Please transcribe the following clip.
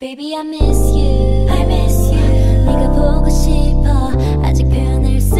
Baby I miss you I miss you 네가 보고 싶어 아직 표현할 수